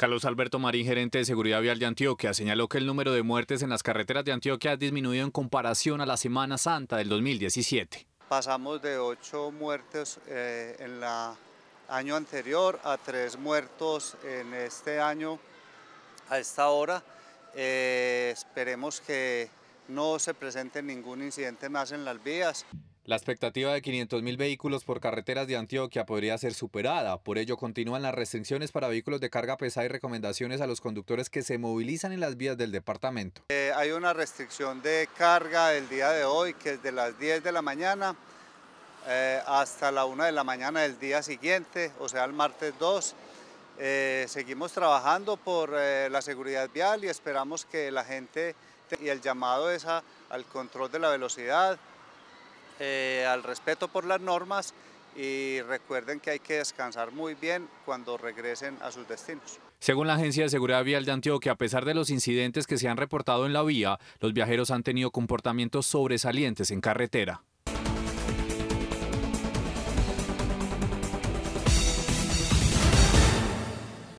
Carlos Alberto Marín, gerente de Seguridad Vial de Antioquia, señaló que el número de muertes en las carreteras de Antioquia ha disminuido en comparación a la Semana Santa del 2017. Pasamos de ocho muertes eh, en el año anterior a tres muertos en este año a esta hora. Eh, esperemos que no se presente ningún incidente más en las vías. La expectativa de 500.000 vehículos por carreteras de Antioquia podría ser superada, por ello continúan las restricciones para vehículos de carga pesada y recomendaciones a los conductores que se movilizan en las vías del departamento. Eh, hay una restricción de carga el día de hoy que es de las 10 de la mañana eh, hasta la 1 de la mañana del día siguiente, o sea el martes 2. Eh, seguimos trabajando por la seguridad vial y esperamos que la gente y el llamado es al control de la velocidad, eh, al respeto por las normas y recuerden que hay que descansar muy bien cuando regresen a sus destinos. Según la Agencia de Seguridad Vial de Antioquia, a pesar de los incidentes que se han reportado en la vía, los viajeros han tenido comportamientos sobresalientes en carretera.